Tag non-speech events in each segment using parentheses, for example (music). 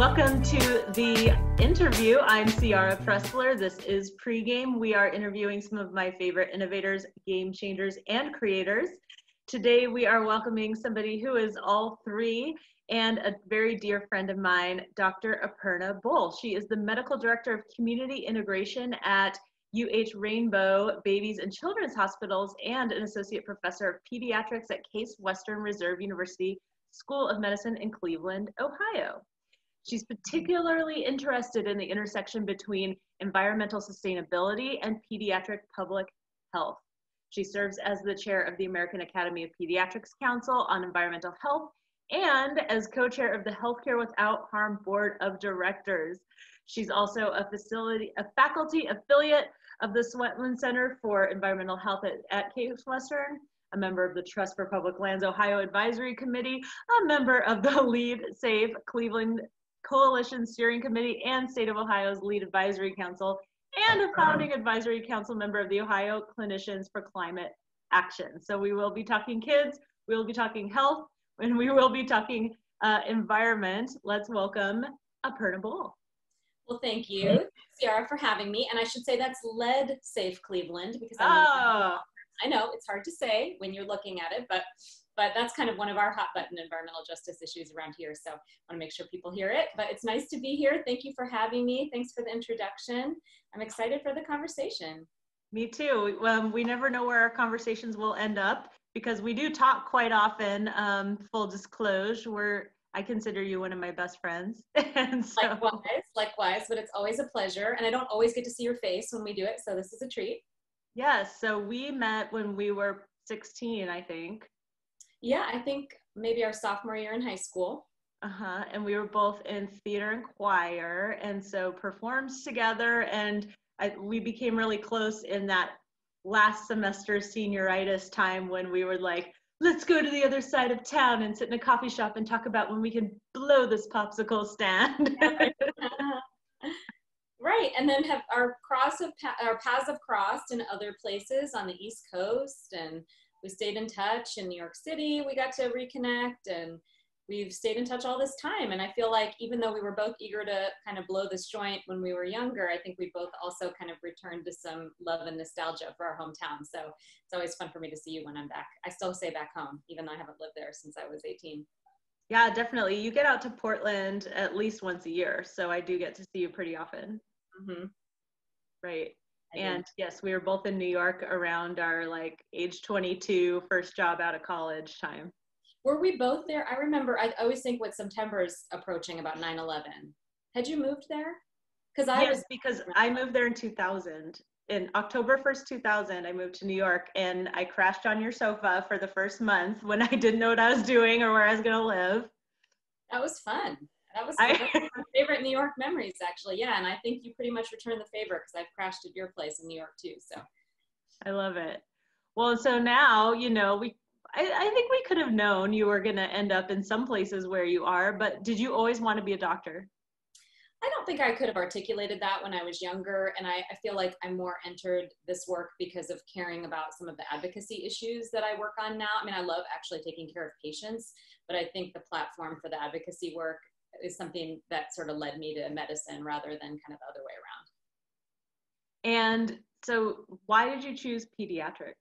Welcome to the interview. I'm Ciara Pressler. This is pregame. We are interviewing some of my favorite innovators, game changers, and creators. Today, we are welcoming somebody who is all three and a very dear friend of mine, Dr. Aparna Bole. She is the medical director of community integration at UH Rainbow Babies and Children's Hospitals and an associate professor of pediatrics at Case Western Reserve University School of Medicine in Cleveland, Ohio. She's particularly interested in the intersection between environmental sustainability and pediatric public health. She serves as the chair of the American Academy of Pediatrics Council on Environmental Health and as co-chair of the Healthcare Without Harm Board of Directors. She's also a facility, a faculty affiliate of the Swetland Center for Environmental Health at, at Case Western, a member of the Trust for Public Lands Ohio Advisory Committee, a member of the Lead Safe Cleveland Coalition Steering Committee and State of Ohio's Lead Advisory Council, and a founding advisory council member of the Ohio Clinicians for Climate Action. So we will be talking kids, we will be talking health, and we will be talking uh, environment. Let's welcome Aparna Bole. Well, thank you, Ciara, for having me. And I should say that's Lead Safe Cleveland because I'm oh. I know it's hard to say when you're looking at it, but but that's kind of one of our hot button environmental justice issues around here. So I want to make sure people hear it. But it's nice to be here. Thank you for having me. Thanks for the introduction. I'm excited for the conversation. Me too. Um, we never know where our conversations will end up because we do talk quite often. Um, full disclosure, we're I consider you one of my best friends. (laughs) and so, likewise, likewise, but it's always a pleasure. And I don't always get to see your face when we do it, so this is a treat. Yes, so we met when we were 16, I think. Yeah, I think maybe our sophomore year in high school. Uh-huh. And we were both in theater and choir and so performed together and I, we became really close in that last semester senioritis time when we were like, let's go to the other side of town and sit in a coffee shop and talk about when we can blow this popsicle stand. (laughs) (laughs) right. And then have our cross of our paths have crossed in other places on the East Coast and we stayed in touch in New York City. We got to reconnect and we've stayed in touch all this time. And I feel like even though we were both eager to kind of blow this joint when we were younger, I think we both also kind of returned to some love and nostalgia for our hometown. So it's always fun for me to see you when I'm back. I still say back home, even though I haven't lived there since I was 18. Yeah, definitely. You get out to Portland at least once a year. So I do get to see you pretty often. Mm-hmm. Right. And yes, we were both in New York around our like age 22, first job out of college time. Were we both there? I remember, I always think what September is approaching about 9 11. Had you moved there? Because I yes, was because I moved there in 2000. In October 1st, 2000, I moved to New York and I crashed on your sofa for the first month when I didn't know what I was doing or where I was going to live. That was fun. That was, I, my favorite New York memories, actually. Yeah, and I think you pretty much returned the favor because I've crashed at your place in New York too. So I love it. Well, so now you know we. I, I think we could have known you were going to end up in some places where you are, but did you always want to be a doctor? I don't think I could have articulated that when I was younger. And I, I, feel like I more entered this work because of caring about some of the advocacy issues that I work on now. I mean, I love actually taking care of patients, but I think the platform for the advocacy work is something that sort of led me to medicine rather than kind of the other way around. And so, why did you choose pediatrics?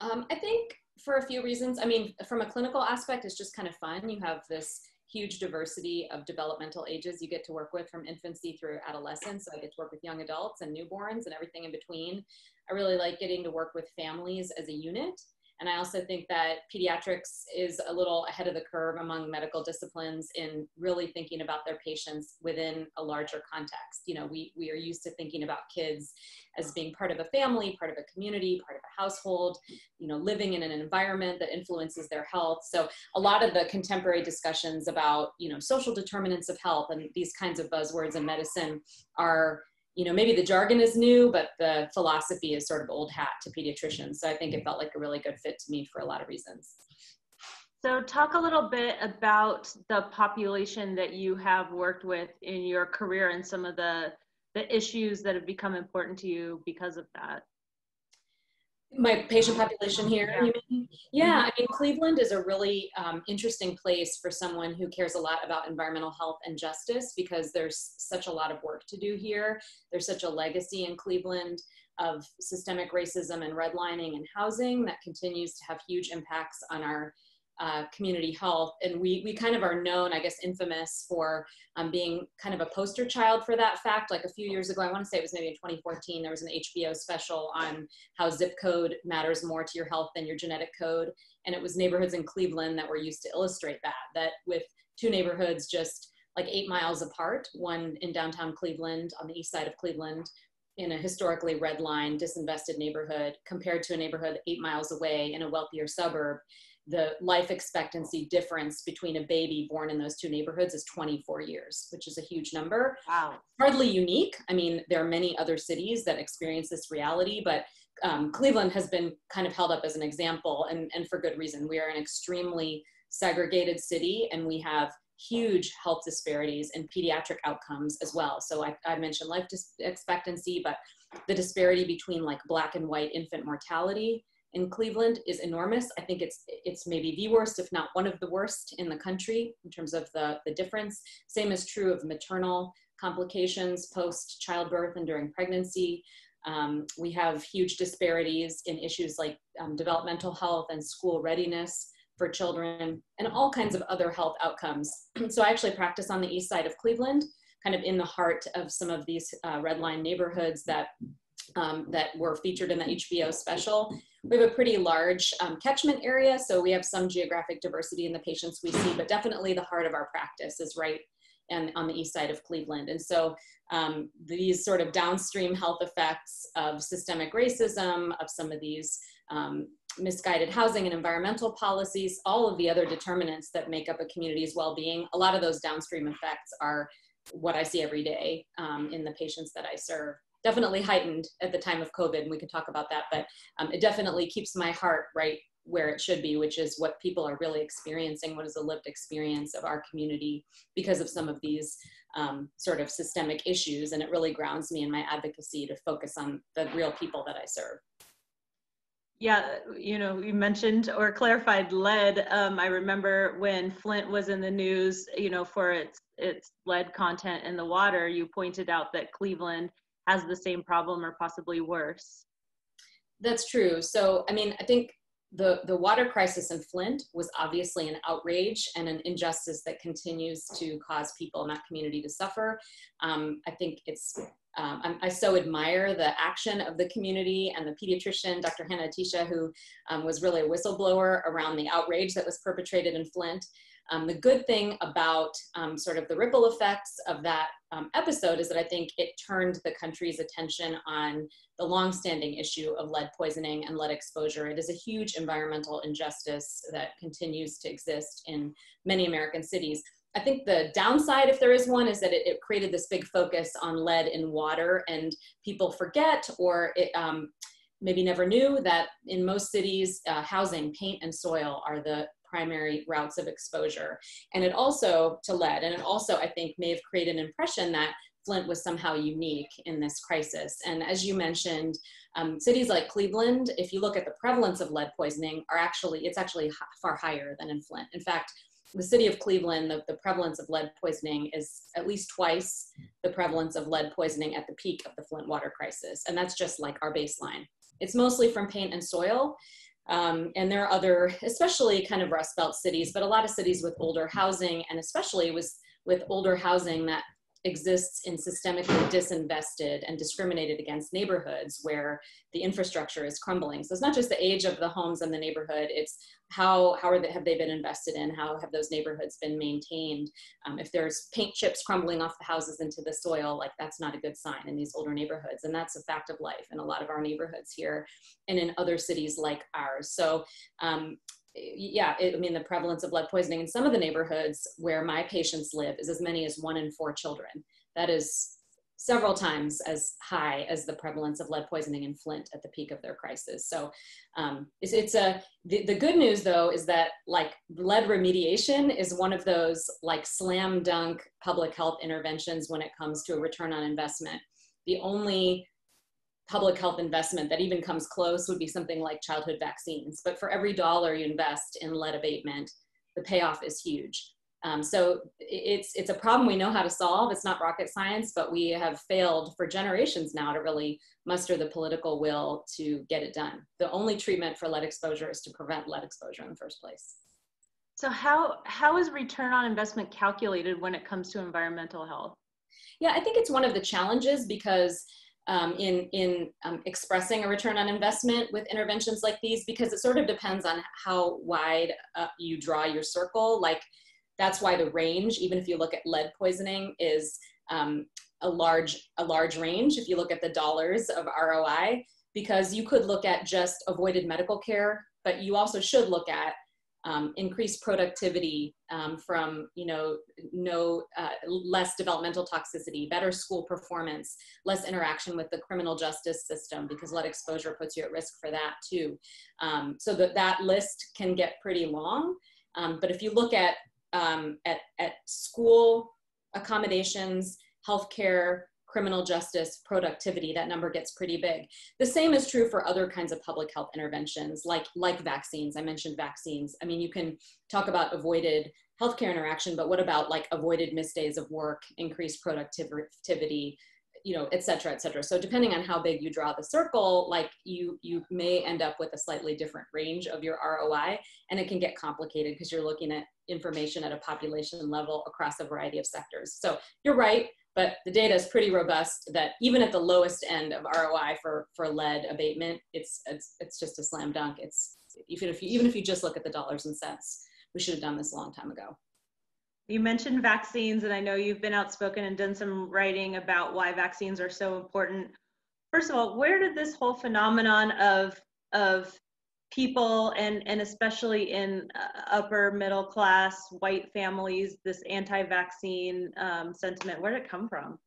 Um, I think for a few reasons. I mean, from a clinical aspect, it's just kind of fun. You have this huge diversity of developmental ages you get to work with from infancy through adolescence. So I get to work with young adults and newborns and everything in between. I really like getting to work with families as a unit. And I also think that pediatrics is a little ahead of the curve among medical disciplines in really thinking about their patients within a larger context. You know, we, we are used to thinking about kids as being part of a family, part of a community, part of a household, you know, living in an environment that influences their health. So a lot of the contemporary discussions about, you know, social determinants of health and these kinds of buzzwords in medicine are you know, maybe the jargon is new, but the philosophy is sort of old hat to pediatricians. So I think it felt like a really good fit to me for a lot of reasons. So talk a little bit about the population that you have worked with in your career and some of the the issues that have become important to you because of that. My patient population here yeah. yeah i mean cleveland is a really um, interesting place for someone who cares a lot about environmental health and justice because there's such a lot of work to do here. There's such a legacy in cleveland of systemic racism and redlining and housing that continues to have huge impacts on our uh, community health. And we, we kind of are known, I guess, infamous for um, being kind of a poster child for that fact. Like a few years ago, I want to say it was maybe in 2014, there was an HBO special on how zip code matters more to your health than your genetic code. And it was neighborhoods in Cleveland that were used to illustrate that, that with two neighborhoods just like eight miles apart, one in downtown Cleveland on the east side of Cleveland, in a historically red line, disinvested neighborhood compared to a neighborhood eight miles away in a wealthier suburb the life expectancy difference between a baby born in those two neighborhoods is 24 years, which is a huge number. Wow. Hardly unique. I mean, there are many other cities that experience this reality, but um, Cleveland has been kind of held up as an example, and, and for good reason. We are an extremely segregated city, and we have huge health disparities and pediatric outcomes as well. So I, I mentioned life expectancy, but the disparity between like black and white infant mortality in Cleveland is enormous. I think it's it's maybe the worst, if not one of the worst in the country in terms of the, the difference. Same is true of maternal complications post childbirth and during pregnancy. Um, we have huge disparities in issues like um, developmental health and school readiness for children and all kinds of other health outcomes. (clears throat) so I actually practice on the east side of Cleveland, kind of in the heart of some of these uh, red line neighborhoods that um, that were featured in the HBO special. We have a pretty large um, catchment area, so we have some geographic diversity in the patients we see, but definitely the heart of our practice is right and on the east side of Cleveland. And so um, these sort of downstream health effects of systemic racism, of some of these um, misguided housing and environmental policies, all of the other determinants that make up a community's well-being, a lot of those downstream effects are what I see every day um, in the patients that I serve definitely heightened at the time of COVID, and we can talk about that, but um, it definitely keeps my heart right where it should be, which is what people are really experiencing, what is the lived experience of our community because of some of these um, sort of systemic issues. And it really grounds me in my advocacy to focus on the real people that I serve. Yeah, you know, you mentioned or clarified lead. Um, I remember when Flint was in the news, you know, for its its lead content in the water, you pointed out that Cleveland has the same problem or possibly worse. That's true. So, I mean, I think the, the water crisis in Flint was obviously an outrage and an injustice that continues to cause people in that community to suffer. Um, I think it's, um, i so admire the action of the community and the pediatrician, Dr. Hanna-Attisha, who um, was really a whistleblower around the outrage that was perpetrated in Flint. Um, the good thing about um, sort of the ripple effects of that um, episode is that I think it turned the country's attention on the longstanding issue of lead poisoning and lead exposure. It is a huge environmental injustice that continues to exist in many American cities. I think the downside, if there is one, is that it, it created this big focus on lead in water, and people forget or it, um, maybe never knew that in most cities, uh, housing, paint, and soil are the primary routes of exposure. And it also, to lead, and it also, I think, may have created an impression that Flint was somehow unique in this crisis. And as you mentioned, um, cities like Cleveland, if you look at the prevalence of lead poisoning, are actually, it's actually far higher than in Flint. In fact, the city of Cleveland, the, the prevalence of lead poisoning is at least twice the prevalence of lead poisoning at the peak of the Flint water crisis. And that's just like our baseline. It's mostly from paint and soil. Um, and there are other, especially kind of Rust Belt cities, but a lot of cities with older housing, and especially with, with older housing that exists in systemically disinvested and discriminated against neighborhoods where the infrastructure is crumbling. So it's not just the age of the homes and the neighborhood, it's how, how are they, have they been invested in? How have those neighborhoods been maintained? Um, if there's paint chips crumbling off the houses into the soil, like that's not a good sign in these older neighborhoods. And that's a fact of life in a lot of our neighborhoods here and in other cities like ours. So um, yeah, it, I mean, the prevalence of lead poisoning in some of the neighborhoods where my patients live is as many as one in four children. That is several times as high as the prevalence of lead poisoning in Flint at the peak of their crisis. So um, it's, it's, a, the, the good news though is that like lead remediation is one of those like slam dunk public health interventions when it comes to a return on investment. The only public health investment that even comes close would be something like childhood vaccines. But for every dollar you invest in lead abatement, the payoff is huge. Um, so it's it's a problem we know how to solve. It's not rocket science, but we have failed for generations now to really muster the political will to get it done. The only treatment for lead exposure is to prevent lead exposure in the first place. So how how is return on investment calculated when it comes to environmental health? Yeah, I think it's one of the challenges because um, in in um, expressing a return on investment with interventions like these, because it sort of depends on how wide uh, you draw your circle. Like that's why the range, even if you look at lead poisoning, is um, a large a large range. If you look at the dollars of ROI, because you could look at just avoided medical care, but you also should look at um, increased productivity um, from you know no uh, less developmental toxicity better school performance less interaction with the criminal justice system because lead exposure puts you at risk for that too. Um, so that that list can get pretty long um, but if you look at, um, at at school accommodations healthcare criminal justice productivity, that number gets pretty big. The same is true for other kinds of public health interventions like, like vaccines. I mentioned vaccines. I mean, you can talk about avoided healthcare interaction, but what about like avoided missed days of work, increased productivity, you know, et cetera, et cetera. So depending on how big you draw the circle, like you, you may end up with a slightly different range of your ROI and it can get complicated because you're looking at information at a population level across a variety of sectors. So you're right but the data is pretty robust that even at the lowest end of ROI for, for lead abatement, it's, it's, it's just a slam dunk. It's, even if, you, even if you just look at the dollars and cents, we should have done this a long time ago. You mentioned vaccines, and I know you've been outspoken and done some writing about why vaccines are so important. First of all, where did this whole phenomenon of, of people and and especially in uh, upper middle class white families this anti-vaccine um, sentiment where did it come from?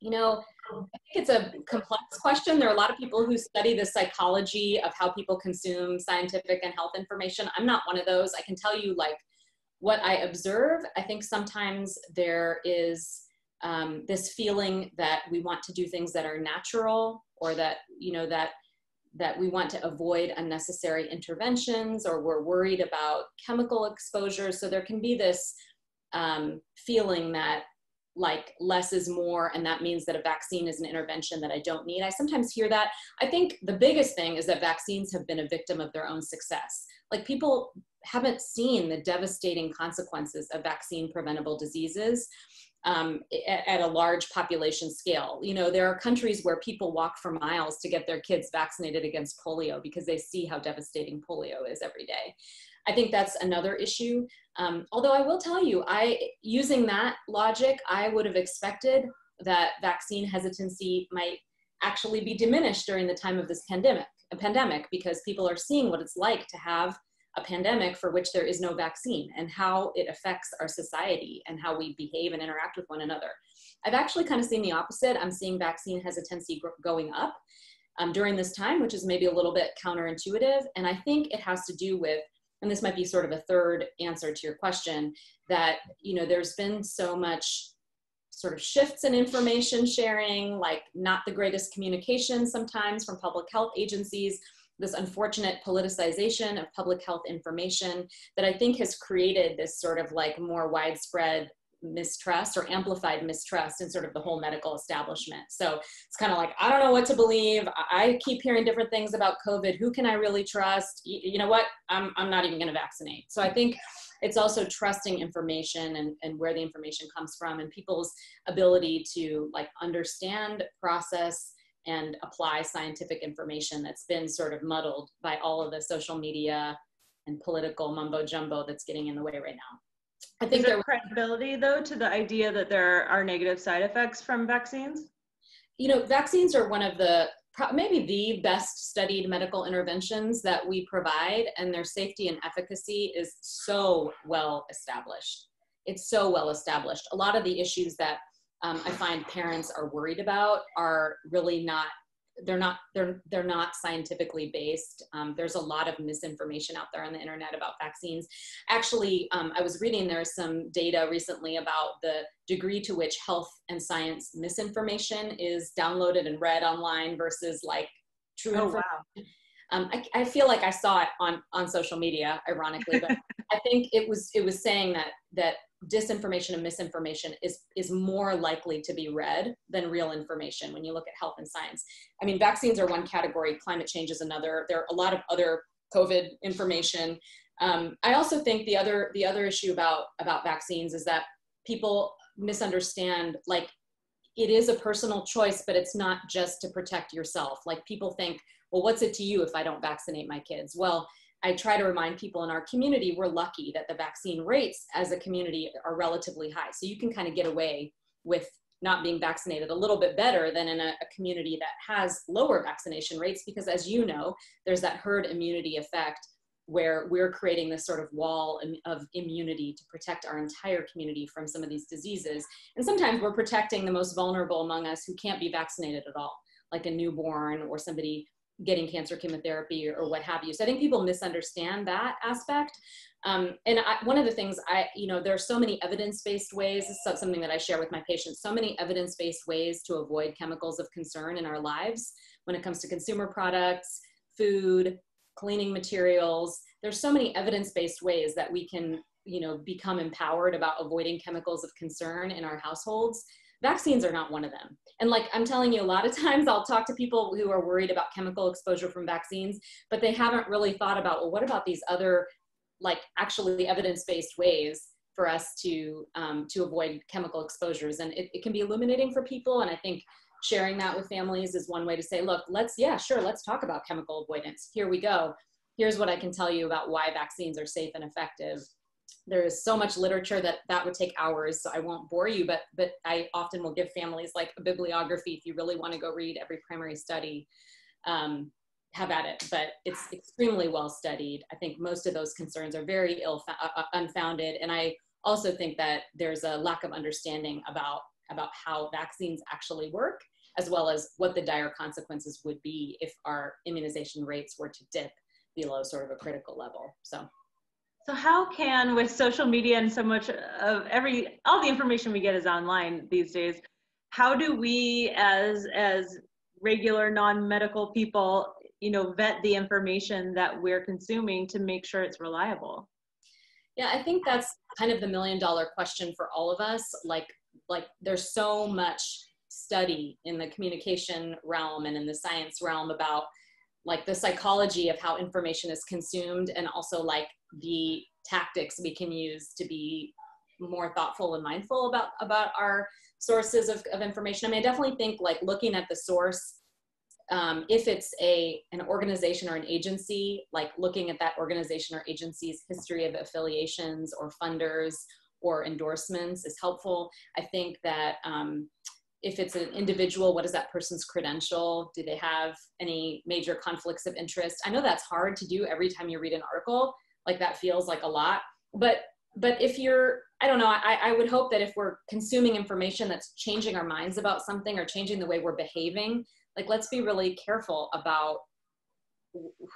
You know i think it's a complex question. There are a lot of people who study the psychology of how people consume scientific and health information. I'm not one of those. I can tell you like what i observe. I think sometimes there is um, this feeling that we want to do things that are natural or that you know that that we want to avoid unnecessary interventions or we're worried about chemical exposure. So there can be this um, feeling that like less is more and that means that a vaccine is an intervention that I don't need. I sometimes hear that. I think the biggest thing is that vaccines have been a victim of their own success. Like people haven't seen the devastating consequences of vaccine preventable diseases um, at, at, a large population scale. You know, there are countries where people walk for miles to get their kids vaccinated against polio because they see how devastating polio is every day. I think that's another issue. Um, although I will tell you, I using that logic, I would have expected that vaccine hesitancy might actually be diminished during the time of this pandemic, a pandemic, because people are seeing what it's like to have a pandemic for which there is no vaccine and how it affects our society and how we behave and interact with one another. I've actually kind of seen the opposite. I'm seeing vaccine hesitancy going up um, during this time, which is maybe a little bit counterintuitive. And I think it has to do with, and this might be sort of a third answer to your question, that, you know, there's been so much sort of shifts in information sharing, like not the greatest communication sometimes from public health agencies this unfortunate politicization of public health information that I think has created this sort of like more widespread mistrust or amplified mistrust in sort of the whole medical establishment. So it's kind of like, I don't know what to believe. I keep hearing different things about COVID. Who can I really trust? You know what? I'm, I'm not even going to vaccinate. So I think it's also trusting information and, and where the information comes from and people's ability to like understand, process, and apply scientific information that's been sort of muddled by all of the social media and political mumbo jumbo that's getting in the way right now. I think there credibility though to the idea that there are negative side effects from vaccines. You know, vaccines are one of the maybe the best studied medical interventions that we provide, and their safety and efficacy is so well established. It's so well established. A lot of the issues that um, I find parents are worried about are really not they're not they're they're not scientifically based. Um, there's a lot of misinformation out there on the internet about vaccines. Actually, um, I was reading there's some data recently about the degree to which health and science misinformation is downloaded and read online versus like true oh. Wow. Um, I, I, feel like I saw it on on social media, ironically, but (laughs) I think it was it was saying that that disinformation and misinformation is is more likely to be read than real information when you look at health and science. I mean, vaccines are one category, climate change is another. There are a lot of other COVID information. Um, I also think the other the other issue about about vaccines is that people misunderstand like it is a personal choice, but it's not just to protect yourself. Like people think, well, what's it to you if I don't vaccinate my kids? Well, I try to remind people in our community we're lucky that the vaccine rates as a community are relatively high. So you can kind of get away with not being vaccinated a little bit better than in a, a, community that has lower vaccination rates because as you know there's that herd immunity effect where we're creating this sort of wall of immunity to protect our entire community from some of these diseases and sometimes we're protecting the most vulnerable among us who can't be vaccinated at all like a newborn or somebody getting cancer chemotherapy or, or, what have you. So I think people misunderstand that aspect. Um, and I, one of the things I, you know, there are so many evidence-based ways, this is something that I share with my patients, so many evidence-based ways to avoid chemicals of concern in our lives when it comes to consumer products, food, cleaning materials. There's so many evidence-based ways that we can, you know, become empowered about avoiding chemicals of concern in our households vaccines are not one of them. And like I'm telling you, a lot of (laughs) times I'll talk to people who are worried about chemical exposure from vaccines, but they haven't really thought about, well, what about these other, like actually evidence-based ways for us to um, to avoid chemical exposures? And it, it can be illuminating for people. And I think sharing that with families is one way to say, look, let's, yeah, sure, let's talk about chemical avoidance. Here we go. Here's what I can tell you about why vaccines are safe and effective there is so much literature that that would take hours so i won't bore you but but i often will give families like a bibliography if you really want to go read every primary study um, have at it but it's extremely well studied. I think most of those concerns are very ill uh, uh, unfounded and i also think that there's a lack of understanding about about how vaccines actually work as well as what the dire consequences would be if our immunization rates were to dip below sort of a critical level so so how can, with social media and so much of every, all the information we get is online these days, how do we as, as regular non-medical people, you know, vet the information that we're consuming to make sure it's reliable? Yeah, I think that's kind of the million dollar question for all of us. Like, like there's so much study in the communication realm and in the science realm about like the psychology of how information is consumed and also like the tactics we can use to be more thoughtful and mindful about about our sources of, of information. I mean, I definitely think like looking at the source, um, if it's a an organization or an agency, like looking at that organization or agency's history of affiliations or funders or endorsements is helpful. I think that um, if it's an individual, what is that person's credential? Do they have any major conflicts of interest? I know that's hard to do every time you read an article, like that feels like a lot. But but if you're i don't know I, I would hope that if we're consuming information that's changing our minds about something or changing the way we're behaving like let's be really careful about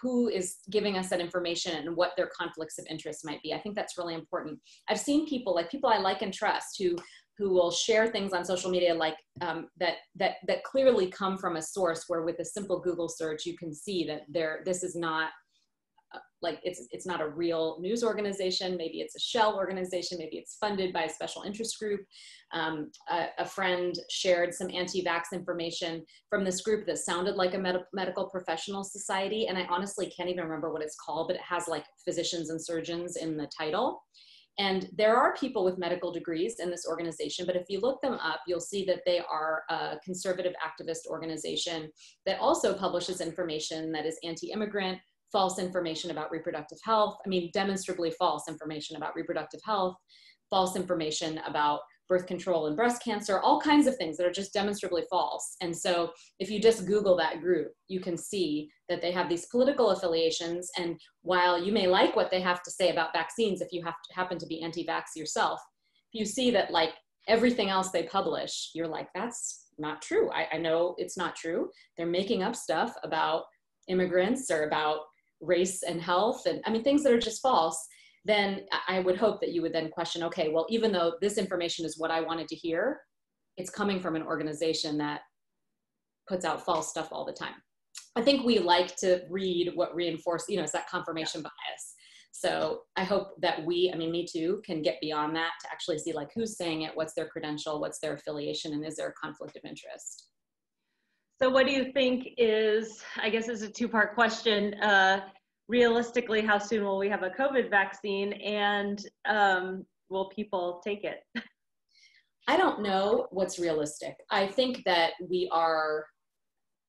who is giving us that information and what their conflicts of interest might be. I think that's really important. I've seen people like people i like and trust who who will share things on social media like um, that that that clearly come from a source where with a simple google search you can see that there this is not like it's it's not a real news organization. Maybe it's a shell organization. Maybe it's funded by a special interest group. Um, a, a, friend shared some anti-vax information from this group that sounded like a med- medical professional society and i honestly can't even remember what it's called but it has like physicians and surgeons in the title. And there are people with medical degrees in this organization, but if you look them up, you'll see that they are a conservative activist organization that also publishes information that is anti immigrant, false information about reproductive health. I mean, demonstrably false information about reproductive health, false information about birth control and breast cancer, all kinds of things that are just demonstrably false. And so if you just Google that group, you can see that they have these political affiliations. And while you may like what they have to say about vaccines, if you have to happen to be anti-vax yourself, you see that like everything else they publish, you're like, that's not true. I, I know it's not true. They're making up stuff about immigrants or about race and health and I mean things that are just false. Then I would hope that you would then question, okay, well, even though this information is what I wanted to hear, it's coming from an organization that puts out false stuff all the time. I think we like to read what reinforce, you know, it's that confirmation bias. So I hope that we, I mean, me too, can get beyond that to actually see like who's saying it, what's their credential, what's their affiliation, and is there a conflict of interest? So what do you think is, I guess is a two-part question, uh, realistically, how soon will we have a COVID vaccine and um, will people take it? I don't know what's realistic. I think that we are,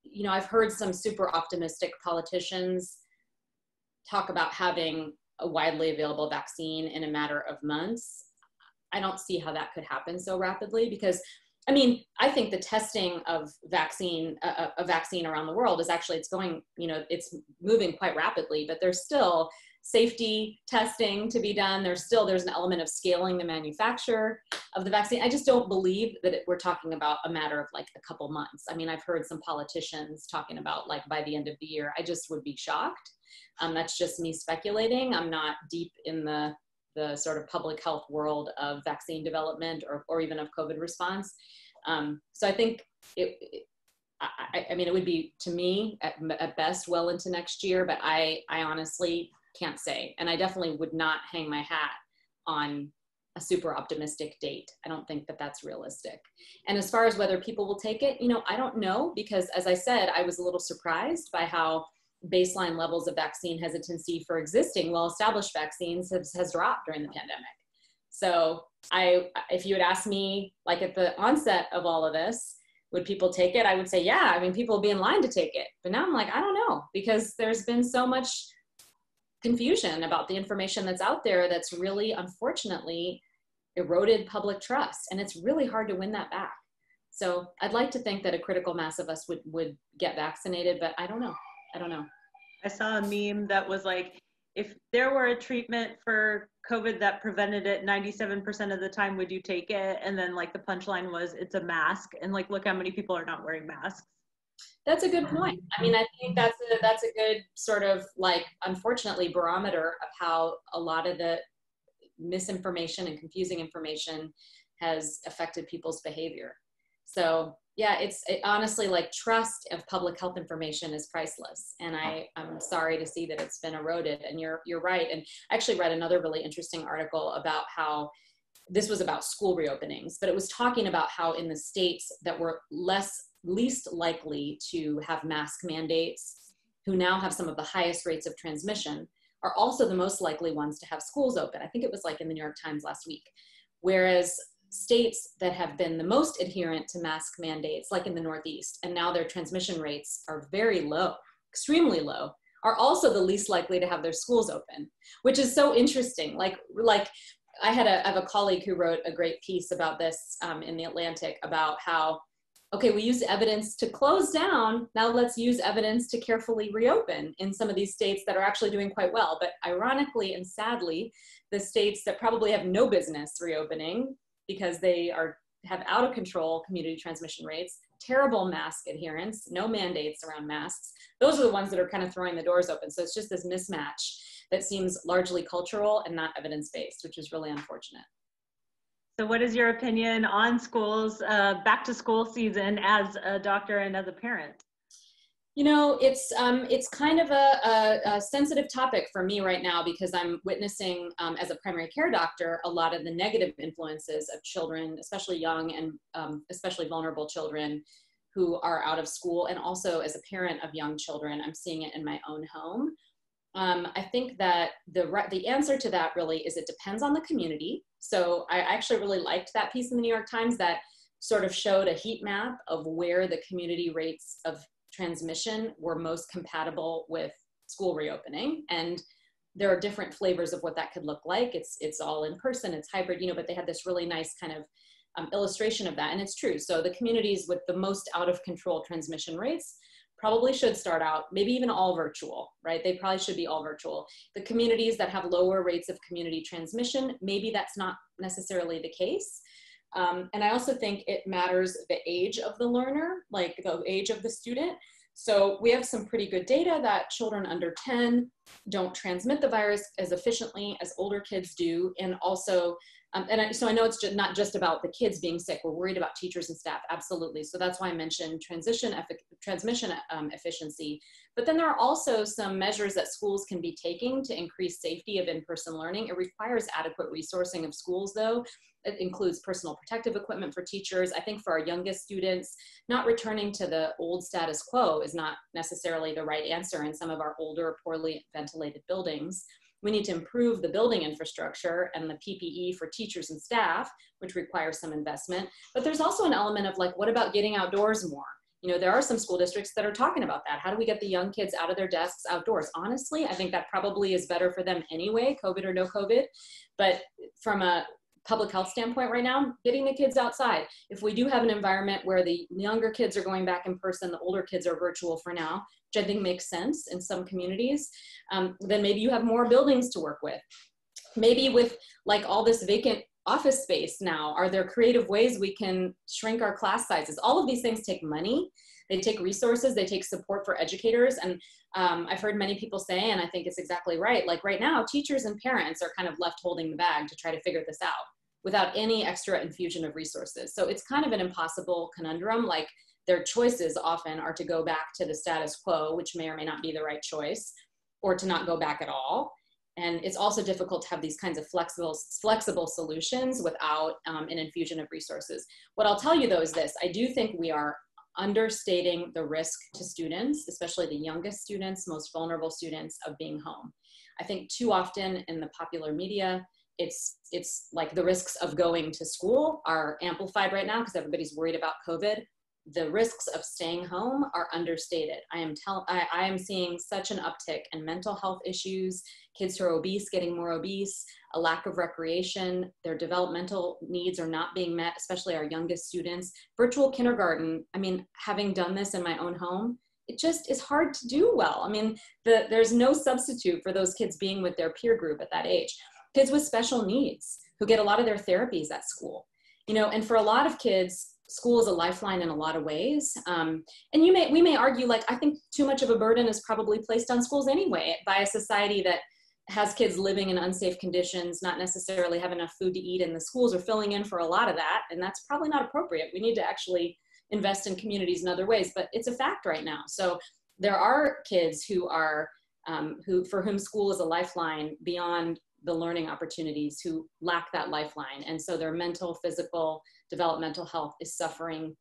you know, I've heard some super optimistic politicians talk about having a widely available vaccine in a matter of months. I don't see how that could happen so rapidly because I mean, I think the testing of vaccine, uh, a vaccine around the world is actually, it's going, you know, it's moving quite rapidly, but there's still safety testing to be done. There's still, there's an element of scaling the manufacture of the vaccine. I just don't believe that it, we're talking about a matter of like a couple months. I mean, I've heard some politicians talking about like by the end of the year, I just would be shocked. Um, that's just me speculating. I'm not deep in the, the sort of public health world of vaccine development or, or even of COVID response. Um, so I think it, it I, I, mean, it would be to me at, at, best well into next year, but I, I honestly can't say. And I definitely would not hang my hat on a super optimistic date. I don't think that that's realistic. And as far as whether people will take it, you know, I don't know because as I said, I was a little surprised by how baseline levels of vaccine hesitancy for existing well-established vaccines has, has dropped during the pandemic. So I, if you had asked me like at the onset of all of this, would people take it? I would say, yeah. I mean, people would be in line to take it. But now I'm like, I don't know because there's been so much confusion about the information that's out there that's really, unfortunately, eroded public trust. And it's really hard to win that back. So I'd like to think that a critical mass of us would, would get vaccinated, but I don't know. I don't know. I saw a meme that was like, if there were a treatment for COVID that prevented it 97% of the time, would you take it? And then like the punchline was, it's a mask. And like, look how many people are not wearing masks. That's a good point. I mean, I think that's a, that's a good sort of like, unfortunately, barometer of how a lot of the misinformation and confusing information has affected people's behavior. So yeah, it's it, honestly like trust of public health information is priceless, and I I'm sorry to see that it's been eroded. And you're you're right. And I actually read another really interesting article about how this was about school reopenings, but it was talking about how in the states that were less least likely to have mask mandates, who now have some of the highest rates of transmission, are also the most likely ones to have schools open. I think it was like in the New York Times last week. Whereas states that have been the most adherent to mask mandates, like in the Northeast, and now their transmission rates are very low, extremely low, are also the least likely to have their schools open, which is so interesting. Like, like I had a, I have a colleague who wrote a great piece about this um, in the Atlantic about how, okay, we use evidence to close down. Now let's use evidence to carefully reopen in some of these states that are actually doing quite well. But ironically and sadly, the states that probably have no business reopening because they are have out of control community transmission rates, terrible mask adherence, no mandates around masks. Those are the ones that are kind of throwing the doors open. So it's just this mismatch that seems largely cultural and not evidence based, which is really unfortunate. So, what is your opinion on schools uh, back to school season as a doctor and as a parent? You know, it's um, it's kind of a, a, a, sensitive topic for me right now because I'm witnessing, um, as a primary care doctor, a lot of the negative influences of children, especially young and um, especially vulnerable children who are out of school, and also as a parent of young children, I'm seeing it in my own home. Um, I think that the the answer to that really is it depends on the community. So I actually really liked that piece in the New York Times that sort of showed a heat map of where the community rates of transmission were most compatible with school reopening. And there are different flavors of what that could look like. It's it's all in person it's hybrid you know but they had this really nice kind of um, illustration of that and it's true. So the communities with the most out of control transmission rates probably should start out maybe even all virtual right? They probably should be all virtual. The communities that have lower rates of community transmission maybe that's not necessarily the case Um, and I also think it matters the age of the learner, like the age of the student. So we have some pretty good data that children under 10 don't transmit the virus as efficiently as older kids do. And also um, and I, so I know it's just not just about the kids being sick. We're worried about teachers and staff, absolutely. So that's why I mentioned transition transmission um, efficiency. But then there are also some measures that schools can be taking to increase safety of in-person learning. It requires adequate resourcing of schools, though. It includes personal protective equipment for teachers. I think for our youngest students, not returning to the old status quo is not necessarily the right answer in some of our older, poorly ventilated buildings. We need to improve the building infrastructure and the PPE for teachers and staff, which requires some investment. But there's also an element of like, what about getting outdoors more? You know, there are some school districts that are talking about that. How do we get the young kids out of their desks outdoors? Honestly, I think that probably is better for them anyway, COVID or no COVID. But from a public health standpoint right now, getting the kids outside. If we do have an environment where the younger kids are going back in person, the older kids are virtual for now, which I think makes sense in some communities, um, then maybe you have more buildings to work with. Maybe with like all this vacant office space now, are there creative ways we can shrink our class sizes? All of these things take money. They take resources, they take support for educators. And um, I've heard many people say, and I think it's exactly right, like right now, teachers and parents are kind of left holding the bag to try to figure this out without any extra infusion of resources. So it's kind of an impossible conundrum. Like their choices often are to go back to the status quo, which may or may not be the right choice, or to not go back at all. And it's also difficult to have these kinds of flexible, flexible solutions without um, an infusion of resources. What I'll tell you though is this, I do think we are understating the risk to students, especially the youngest students, most vulnerable students of being home. I think too often in the popular media, it's it's like the risks of going to school are amplified right now because everybody's worried about covid the risks of staying home are understated. I am tell I, I, am seeing such an uptick in mental health issues, kids who are obese getting more obese, a lack of recreation, their developmental needs are not being met, especially our youngest students. Virtual kindergarten, I mean, having done this in my own home, it just is hard to do well. I mean, the, there's no substitute for those kids being with their peer group at that age. Kids with special needs who get a lot of their therapies at school. You know, and for a lot of kids, school is a lifeline in a lot of ways. Um, and you may, we may argue like, I think too much of a burden is probably placed on schools anyway by a society that has kids living in unsafe conditions, not necessarily have enough food to eat and the schools are filling in for a lot of that. And that's probably not appropriate. We need to actually invest in communities in other ways, but it's a fact right now. So there are kids who are, um, who, for whom school is a lifeline beyond the learning opportunities who lack that lifeline. And so their mental, physical, developmental health is suffering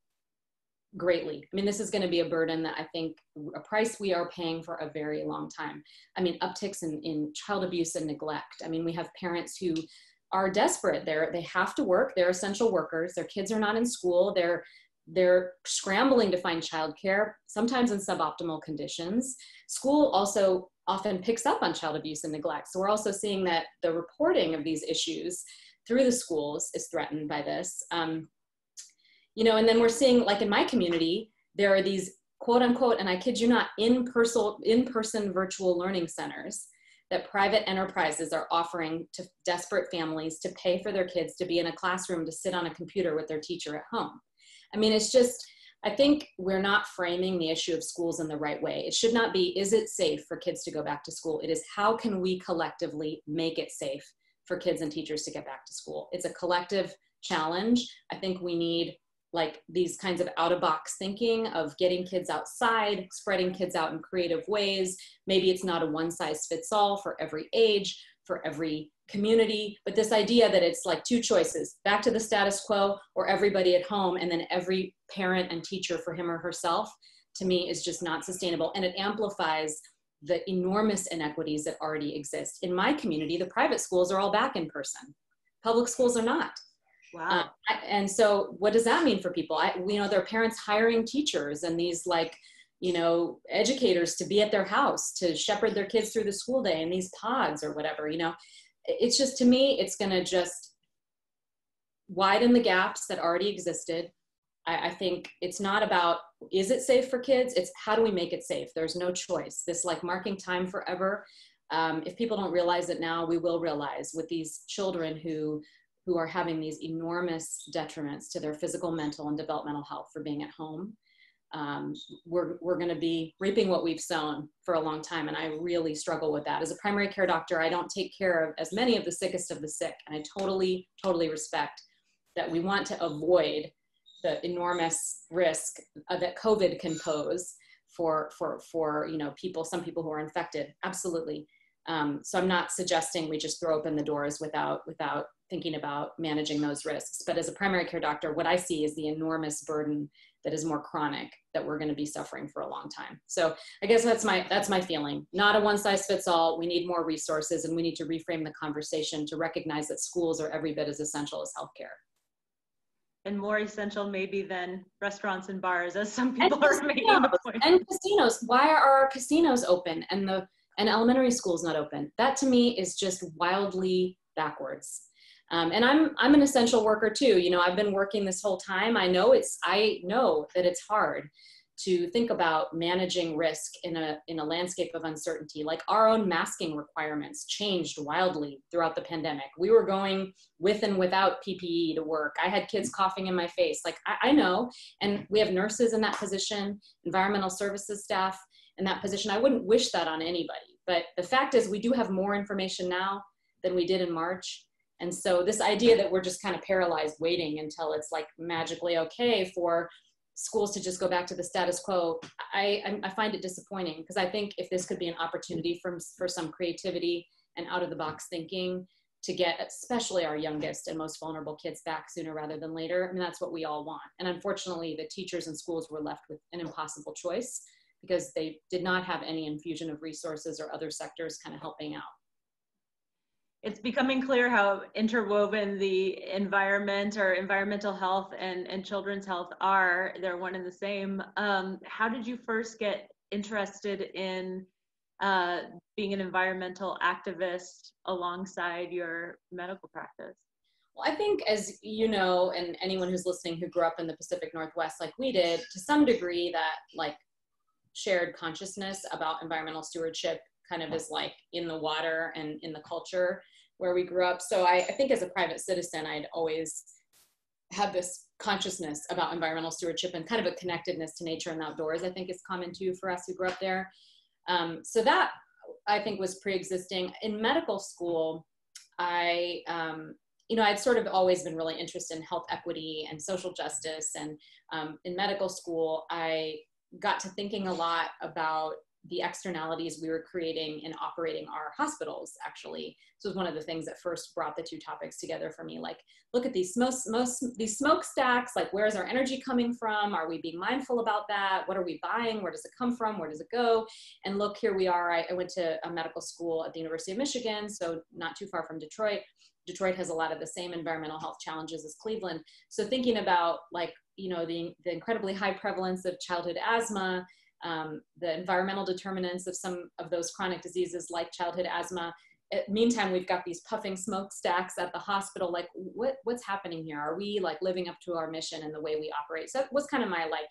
greatly. I mean, this is going to be a burden that I think a price we are paying for a very long time. I mean, upticks in, in child abuse and neglect. I mean, we have parents who are desperate. They're, they have to work. They're essential workers. Their kids are not in school. They're, they're scrambling to find childcare, sometimes in suboptimal conditions. School also often picks up on child abuse and neglect. So we're also seeing that the reporting of these issues through the schools is threatened by this. Um, you know, and then we're seeing, like in my community, there are these quote unquote, and I kid you not, in-person, in-person virtual learning centers that private enterprises are offering to desperate families to pay for their kids to be in a classroom to sit on a computer with their teacher at home. I mean, it's just, I think we're not framing the issue of schools in the right way. It should not be, is it safe for kids to go back to school? It is, how can we collectively make it safe for kids and teachers to get back to school. It's a collective challenge. I think we need like these kinds of out of box thinking of getting kids outside, spreading kids out in creative ways. Maybe it's not a one size fits all for every age, for every community, but this idea that it's like two choices back to the status quo or everybody at home, and then every parent and teacher for him or herself to me is just not sustainable. And it amplifies the enormous inequities that already exist. In my community, the private schools are all back in person. Public schools are not. Wow. Uh, and so what does that mean for people? I, you know, their parents hiring teachers and these like, you know, educators to be at their house to shepherd their kids through the school day in these pods or whatever, you know, it's just, to me, it's going to just widen the gaps that already existed I, I think it's not about is it safe for kids? It's how do we make it safe? There's no choice. This like marking time forever. Um, if people don't realize it now, we will realize with these children who who are having these enormous detriments to their physical, mental, and developmental health for being at home. Um, we're, we're going to be reaping what we've sown for a long time. And I really struggle with that. As a primary care doctor, I don't take care of as many of the sickest of the sick. And I totally, totally respect that we want to avoid the enormous risk uh, that COVID can pose for, for, for, you know, people, some people who are infected. Absolutely. Um, so I'm not suggesting we just throw open the doors without, without thinking about managing those risks. But as a primary care doctor, what I see is the enormous burden that is more chronic that we're going to be suffering for a long time. So I guess that's my that's my feeling. Not a one size fits all. We need more resources and we need to reframe the conversation to recognize that schools are every bit as essential as healthcare. And more essential maybe than restaurants and bars, as some people and are making the point. And casinos. Why are our casinos open and the and elementary schools not open? That to me is just wildly backwards. Um, and I'm I'm an essential worker too. You know, I've been working this whole time. I know it's I know that it's hard to think about managing risk in a in a landscape of uncertainty. Like our own masking requirements changed wildly throughout the pandemic. We were going with and without PPE to work. I had kids coughing in my face. Like I, I know, and we have nurses in that position, environmental services staff in that position. I wouldn't wish that on anybody. But the fact is, we do have more information now than we did in March and so this idea that we're just kind of paralyzed waiting until it's like magically okay for schools to just go back to the status quo, I, I find it disappointing because I think if this could be an opportunity for, for some creativity and out of the box thinking to get especially our youngest and most vulnerable kids back sooner rather than later, I mean, that's what we all want. And unfortunately, the teachers and schools were left with an impossible choice because they did not have any infusion of resources or other sectors kind of helping out it's becoming clear how interwoven the environment or environmental health and, and children's health are. They're one and the same. Um, how did you first get interested in uh, being an environmental activist alongside your medical practice? Well, I think, as you know, and anyone who's listening who grew up in the Pacific Northwest like we did, to some degree, that like shared consciousness about environmental stewardship kind of is like in the water and in the culture where we grew up. So I, I think as a private citizen, I'd always had this consciousness about environmental stewardship and kind of a connectedness to nature and outdoors, I think is common too for us who grew up there. Um, so that I think was pre-existing. In medical school, I, um, you know, I'd sort of always been really interested in health equity and social justice. And um, in medical school, I got to thinking a lot about the externalities we were creating in operating our hospitals actually. It was one of the things that first brought the two topics together for me like look at these most most these smokestacks like where's our energy coming from? Are we being mindful about that? What are we buying? Where does it come from? Where does it go? And look here we are. I, I went to a medical school at the university of michigan so not too far from detroit. Detroit has a lot of the same environmental health challenges as cleveland. So thinking about like you know the, the incredibly high prevalence of childhood asthma um, the environmental determinants of some of those chronic diseases like childhood asthma. At, meantime, we've got these puffing smokestacks at the hospital. Like, what what's happening here? Are we like living up to our mission and the way we operate? So that was kind of my like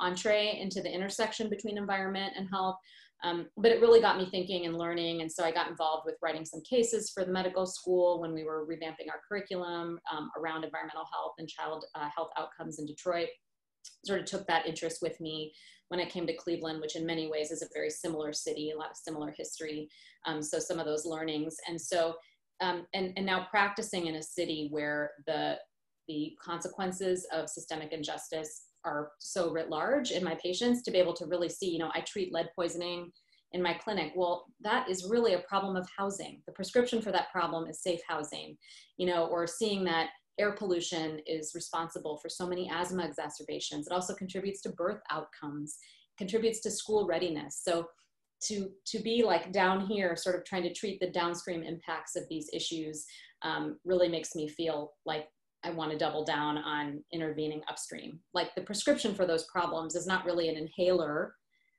entree into the intersection between environment and health. Um, but it really got me thinking and learning. And so I got involved with writing some cases for the medical school when we were revamping our curriculum um, around environmental health and child uh, health outcomes in Detroit. Sort of took that interest with me when I came to Cleveland, which in many ways is a very similar city, a lot of similar history. Um, so some of those learnings. And so, um, and, and now practicing in a city where the, the consequences of systemic injustice are so writ large in my patients to be able to really see, you know, I treat lead poisoning in my clinic. Well, that is really a problem of housing. The prescription for that problem is safe housing, you know, or seeing that air pollution is responsible for so many asthma exacerbations. It also contributes to birth outcomes, contributes to school readiness. So to, to be like down here, sort of trying to treat the downstream impacts of these issues um, really makes me feel like I want to double down on intervening upstream. Like the prescription for those problems is not really an inhaler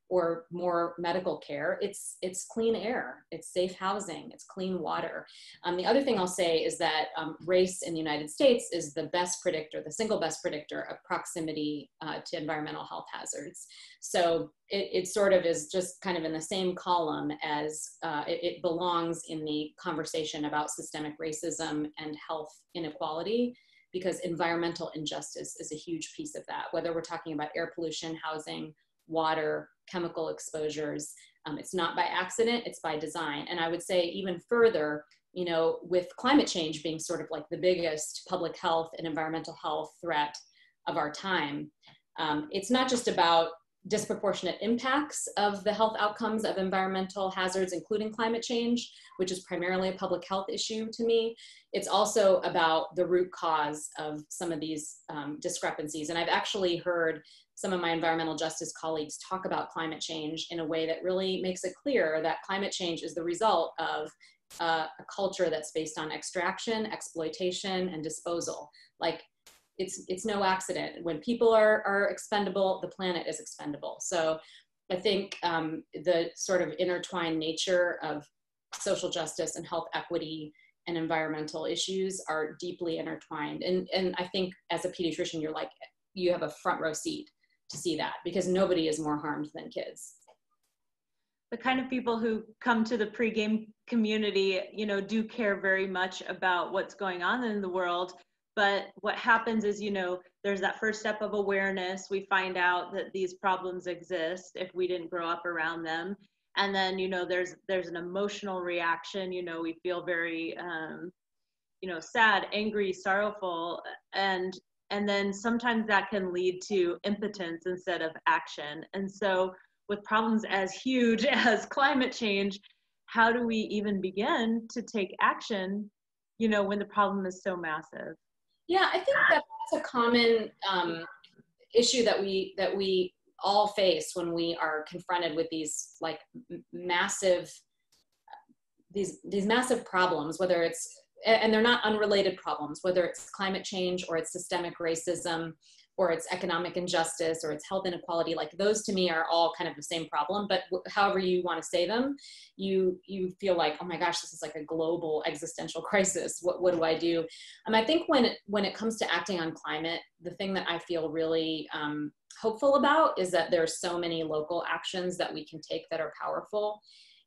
or more medical care. It's it's clean air, it's safe housing, it's clean water. Um, the other thing I'll say is that um, race in the United States is the best predictor, the single best predictor of proximity uh, to environmental health hazards. So it, it, sort of is just kind of in the same column as uh, it, it belongs in the conversation about systemic racism and health inequality because environmental injustice is a huge piece of that, whether we're talking about air pollution, housing, water, chemical exposures. Um, it's not by accident, it's by design. And I would say even further, you know, with climate change being sort of like the biggest public health and environmental health threat of our time, um, it's not just about disproportionate impacts of the health outcomes of environmental hazards, including climate change, which is primarily a public health issue to me. It's also about the root cause of some of these um, discrepancies. And I've actually heard some of my environmental justice colleagues talk about climate change in a way that really makes it clear that climate change is the result of uh, a culture that's based on extraction, exploitation, and disposal. Like it's it's no accident. When people are are expendable, the planet is expendable. So I think um, the sort of intertwined nature of social justice and health equity and environmental issues are deeply intertwined. And and I think as a pediatrician, you're like you have a front row seat to see that because nobody is more harmed than kids the kind of people who come to the pregame community you know do care very much about what's going on in the world but what happens is you know there's that first step of awareness. We find out that these problems exist if we didn't grow up around them. And then you know there's there's an emotional reaction. You know we feel very um, you know sad angry sorrowful. And and then sometimes that can lead to impotence instead of action. And so with problems as huge (laughs) as climate change how do we even begin to take action you know when the problem is so massive yeah i think that that's a common um, issue that we that we all face when we are confronted with these like massive these these massive problems whether it's and they're not unrelated problems, whether it's climate change or it's systemic racism or it's economic injustice or it's health inequality like those to me are all kind of the same problem. But however you want to say them you you feel like oh my gosh this is like a global existential (laughs) crisis. What, what do i do? Um, i think when it, when it comes to acting on climate the thing that i feel really um, hopeful about is that there's so many local actions that we can take that are powerful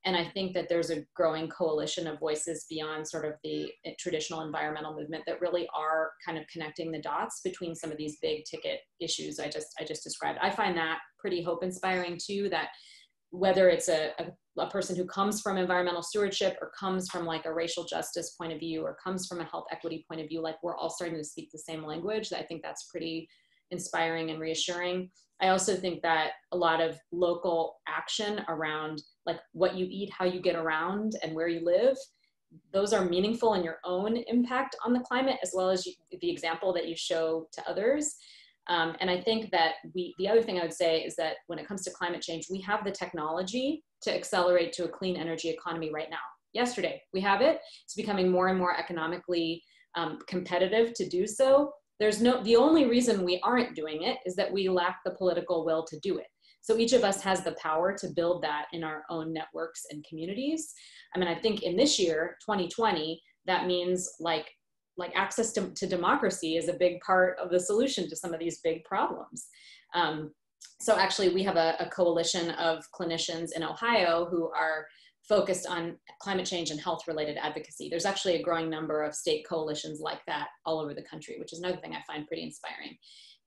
and I think that there's a growing coalition of voices beyond sort of the traditional environmental movement that really are kind of connecting the dots between some of these big ticket issues I just I just described. I find that pretty hope inspiring too. That whether it's a, a, a, person who comes from environmental stewardship or comes from like a racial justice point of view or comes from a health equity point of view, like we're all starting to speak the same language. I think that's pretty inspiring and reassuring. I also think that a lot of local action around like what you eat, how you get around, and where you live, those are meaningful in your own impact on the climate, as well as you, the example that you show to others. Um, and I think that we, the other thing I would say is that when it comes to climate change, we have the technology to accelerate to a clean energy economy right now. Yesterday, we have it. It's becoming more and more economically um, competitive to do so there's no the only reason we aren't doing it is that we lack the political will to do it. So each of us has the power to build that in our own networks and communities. I mean i think in this year 2020 that means like like access to, to democracy is a big part of the solution to some of these big problems. Um, so actually we have a, a coalition of clinicians in ohio who are focused on climate change and health related advocacy. There's actually a growing number of state coalitions like that all over the country, which is another thing I find pretty inspiring.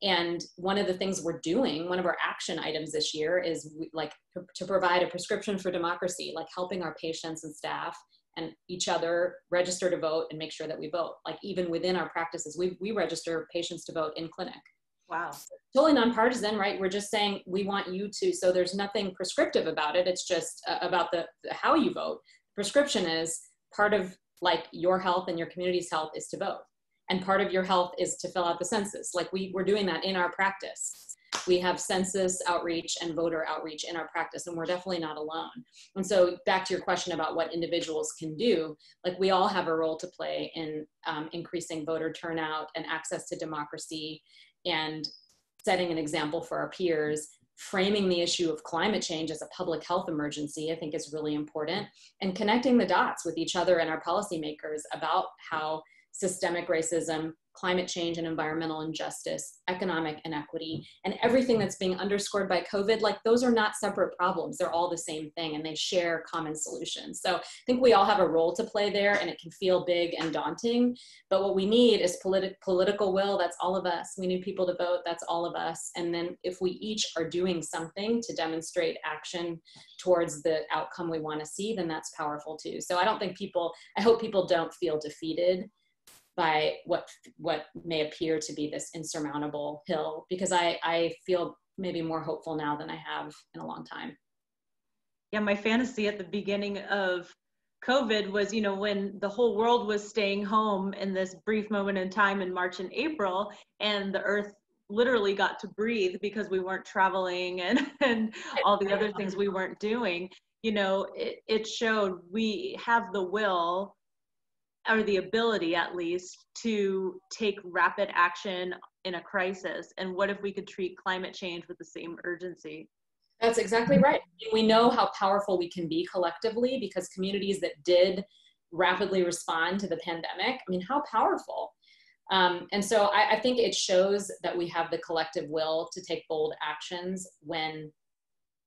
And one of the things we're doing, one of our action items this year is we, like to provide a prescription for democracy, like helping our patients and staff and each other register to vote and make sure that we vote. Like even within our practices, we, we register patients to vote in clinic. Wow. Totally nonpartisan, right? We're just saying we want you to, so there's nothing prescriptive about it. It's just uh, about the, how you vote. Prescription is part of like your health and your community's health is to vote. And part of your health is to fill out the census. Like we, we're doing that in our practice. We have census outreach and voter outreach in our practice, and we're definitely not alone. And so, back to your question about what individuals can do, like we all have a role to play in um, increasing voter turnout and access to democracy and setting an example for our peers framing the issue of climate change as a public health emergency, I think is really important, and connecting the dots with each other and our policymakers about how systemic racism climate change and environmental injustice, economic inequity, and everything that's being underscored by COVID, like those are not separate problems. They're all the same thing and they share common solutions. So I think we all have a role to play there and it can feel big and daunting. But what we need is politi- political will. That's all of us. We need people to vote. That's all of us. And then if we each are doing something to demonstrate action towards the outcome we want to see, then that's powerful too. So I don't think people, I hope people don't feel defeated by what what may appear to be this insurmountable hill because I, I feel maybe more hopeful now than I have in a long time. Yeah, my fantasy at the beginning of COVID was, you know, when the whole world was staying home in this brief moment in time in March and April, and the earth literally got to breathe because we weren't traveling and, (laughs) and all the other things we weren't doing. You know, it, it showed we have the will or the ability at least to take rapid action in a crisis? And what if we could treat climate change with the same urgency? That's exactly right. We know how powerful we can be collectively because communities that did rapidly respond to the pandemic i mean how powerful. Um, and so I, I think it shows that we have the collective will to take bold actions when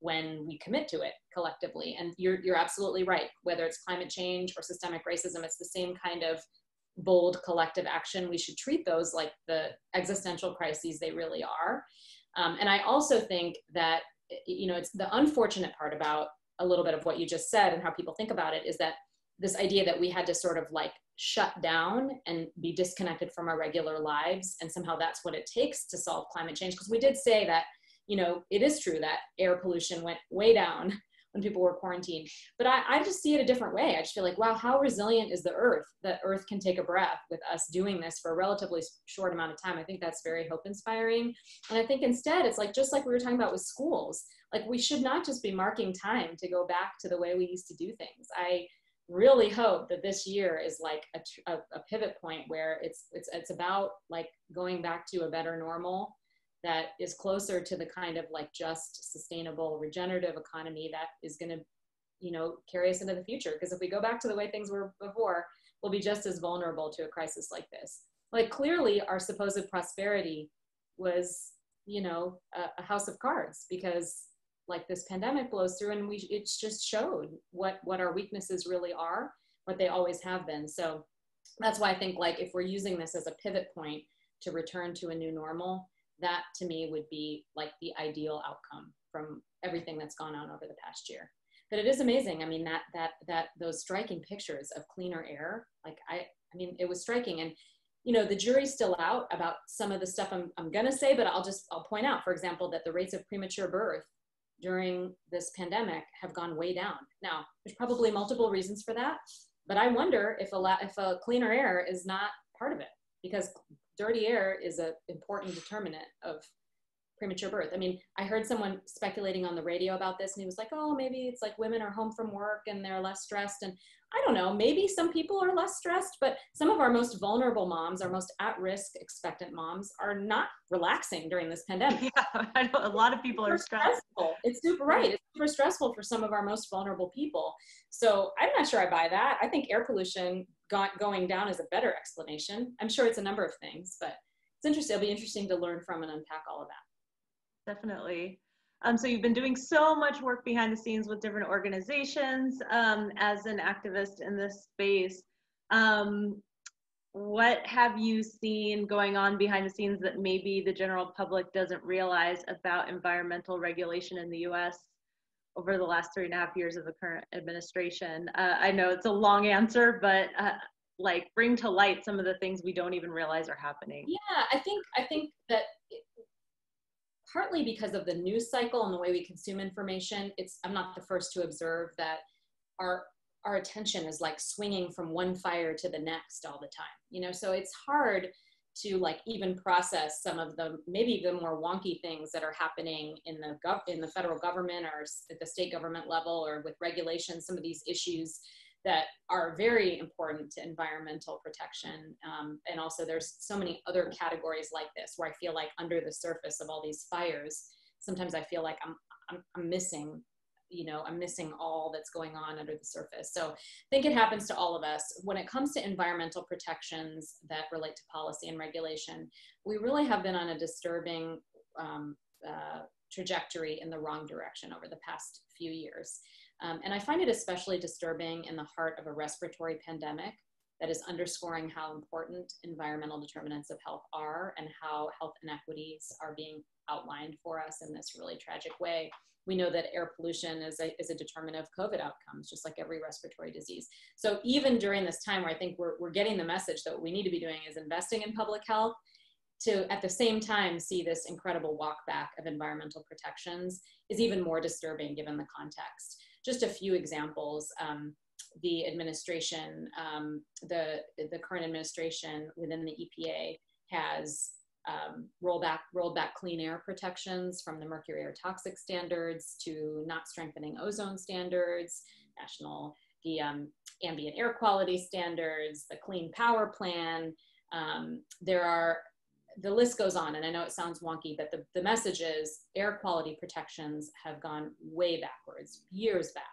when we commit to it collectively. And you're, you're absolutely right. Whether it's climate change or systemic racism, it's the same kind of bold collective action. We should treat those like the existential crises they really are. Um, and I also think that, you know, it's the unfortunate part about a little bit of what you just said and how people think about it is that this idea that we had to sort of like shut down and be disconnected from our regular lives and somehow that's what it takes to solve climate change because we did say that you know, it is true that air pollution went way down (laughs) when people were quarantined. But I, I just see it a different way. I just feel like, wow, how resilient is the earth that earth can take a breath with us doing this for a relatively short amount of time. I think that's very hope inspiring. And I think instead, it's like, just like we were talking about with schools, like we should not just be marking time to go back to the way we used to do things. I really hope that this year is like a, a, a pivot point where it's, it's, it's about like going back to a better normal that is closer to the kind of like just sustainable regenerative economy that is going to you know carry us into the future. Because if we go back to the way things were before we'll be just as vulnerable to a crisis like this. Like clearly our supposed prosperity was you know a, a house of cards because like this pandemic blows through and we it's just showed what what our weaknesses really are what they always have been. So that's why i think like if we're using this as a pivot point to return to a new normal that to me would be like the ideal outcome from everything that's gone on over the past year. But it is amazing. I mean that that that those striking pictures of cleaner air like i i mean it was striking. And you know the jury's still out about some of the stuff i'm, I'm gonna say but i'll just i'll point out for example that the rates of premature birth during this pandemic have gone way down. Now there's probably multiple reasons for that but i wonder if a if a cleaner air is not part of it because dirty air is an important determinant of premature birth. I mean, I heard someone speculating on the radio about this and he was like, oh, maybe it's like women are home from work and they're less stressed. And I don't know, maybe some people are less stressed, but some of our most vulnerable moms, our most at risk expectant moms, are not relaxing during this pandemic. (laughs) Yeah, I know a lot of people are stressed. Stressful. It's super right. It's super stressful for some of our most vulnerable people. So I'm not sure I buy that. I think air pollution got going down is a better explanation. I'm sure it's a number of things, but it's interesting. It'll be interesting to learn from and unpack all of that. Definitely. Um, so you've been doing so much work behind the scenes with different organizations um, as an activist in this space. Um, what have you seen going on behind the scenes that maybe the general public doesn't realize about environmental regulation in the US over the last three and a half years of the current administration? Uh, I know it's a long answer, but uh, like bring to light some of the things we don't even realize are happening. Yeah, I think I think that partly because of the news cycle and the way we consume information, it's I'm not the first to observe that our our attention is like swinging from one fire to the next all the time. You know, so it's hard to like even process some of the maybe the more wonky things that are happening in the gov in the federal government or at the state government level or with regulations some of these issues that are very important to environmental protection. Um, and also there's so many other categories like this where i feel like under the surface of all these fires sometimes I feel like I'm, I'm, I'm missing you know i'm missing all that's going on under the surface. So i think it happens to all of us. When it comes to environmental protections that relate to policy and regulation we really have been on a disturbing um, uh, trajectory in the wrong direction over the past few years. Um, and I find it especially disturbing in the heart of a respiratory pandemic that is underscoring how important environmental determinants of health are and how health inequities are being outlined for us in this really tragic way. We know that air pollution is a, is a determinant of COVID outcomes, just like every respiratory disease. So even during this time where I think we're, we're getting the message that what we need to be doing is investing in public health to at the same time see this incredible walk back of environmental protections is even more disturbing given the context just a few examples. Um, the administration, um, the, the current administration within the EPA has um, rolled, back, back clean air protections from the mercury air toxic standards to not strengthening ozone standards, national, the um, ambient air quality standards, the clean power plan. Um, there are the list goes on, and I know it sounds wonky, but the, the message is air quality protections have gone way backwards, years back.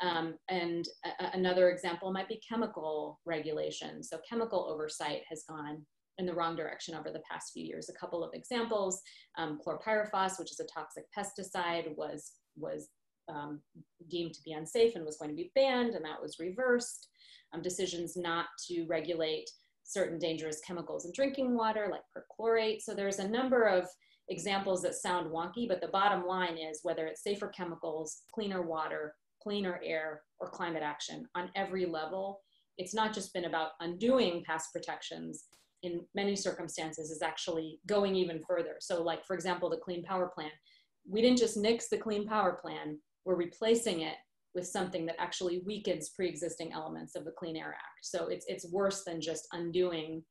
Um, and a, another example might be chemical regulation. So chemical oversight has gone in the wrong direction over the past few years. A couple of examples, um, chlorpyrifos, which is a toxic pesticide, was, was um, deemed to be unsafe and was going to be banned, and that was reversed. Um, decisions not to regulate certain dangerous chemicals in drinking water, like perchlorate. So there's a number of examples that sound wonky, but the bottom line is whether it's safer chemicals, cleaner water, cleaner air, or climate action on every level, it's not just been about undoing past protections. In many circumstances, is actually going even further. So, like for example, the Clean Power Plan, we didn't just nix the Clean Power Plan; we're replacing it with something that actually weakens pre-existing elements of the Clean Air Act. So it's it's worse than just undoing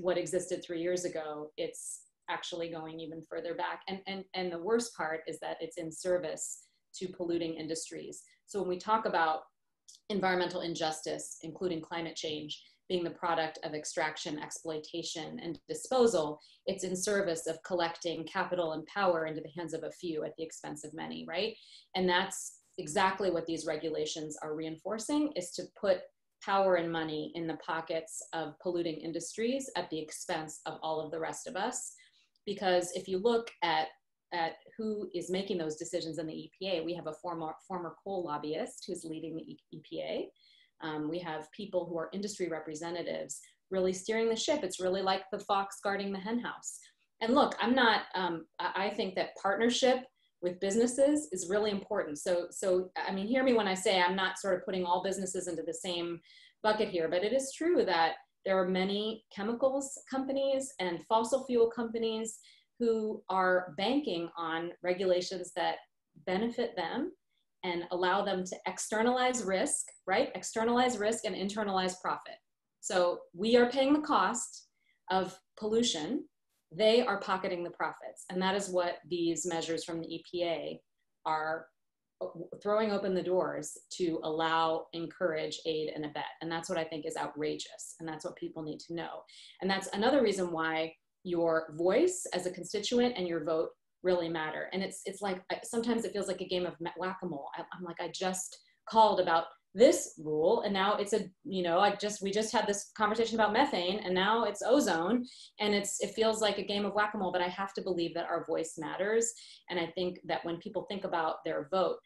what existed three years ago. It's actually going even further back. And and and the worst part is that it's in service to polluting industries. So when we talk about environmental injustice, including climate change, being the product of extraction, exploitation, and disposal, it's in service of collecting capital and power into the hands of a few at the expense of many, right? And that's exactly what these regulations are reinforcing is to put power and money in the pockets of polluting industries at the expense of all of the rest of us. Because if you look at, at who is making those decisions in the EPA, we have a former, former coal lobbyist who's leading the EPA. Um, we have people who are industry representatives really steering the ship. It's really like the fox guarding the henhouse. And look, I'm not, um, I think that partnership with businesses is really important. So, so I mean, hear me when I say I'm not sort of putting all businesses into the same bucket here, but it is true that there are many chemicals companies and fossil fuel companies who are banking on regulations that benefit them and allow them to externalize risk, right? Externalize risk and internalize profit. So we are paying the cost of pollution they are pocketing the profits. And that is what these measures from the EPA are throwing open the doors to allow, encourage, aid, and abet. And that's what I think is outrageous. And that's what people need to know. And that's another reason why your voice as a constituent and your vote really matter. And it's, it's like, sometimes it feels like a game of whack-a-mole. I'm like, I just called about this rule and now it's a you know i just we just had this conversation about methane and now it's ozone and it's it feels like a game of whack-a-mole but i have to believe that our voice matters and i think that when people think about their vote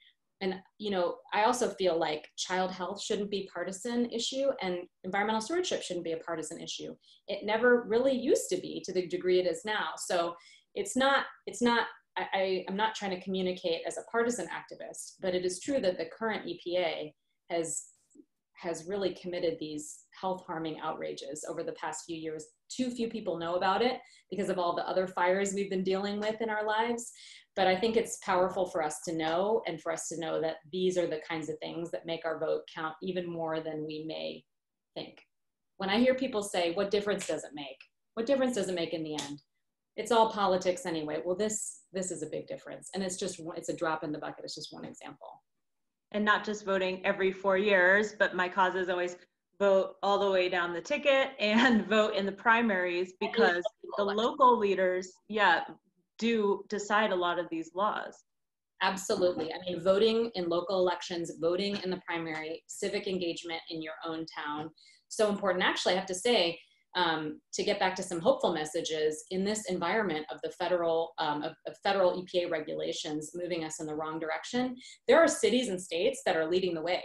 and you know i also feel like child health shouldn't be partisan issue and environmental stewardship shouldn't be a partisan issue it never really used to be to the degree it is now so it's not it's not I, am not trying to communicate as a partisan activist, but it is true that the current EPA has has really committed these health harming outrages over the past few years. Too few people know about it because of all the other fires we've been dealing with in our lives. But I think it's powerful for us to know and for us to know that these are the kinds of things that make our vote count even more than we may think. When I hear people say, What difference does it make? What difference does it make in the end? It's all politics anyway. Well, this this is a big difference. And it's just it's a drop in the bucket. It's just one example and not just voting every four years, but my cause is always vote all the way down the ticket (laughs) and vote in the primaries because the local leaders, yeah, do decide a lot of these laws. Absolutely. I mean, voting in local elections, voting in the primary, civic engagement in your own town, so important. Actually, I have to say, um, to get back to some hopeful messages in this environment of the federal um, of, of, federal EPA regulations moving us in the wrong direction, there are cities and states that are leading the way.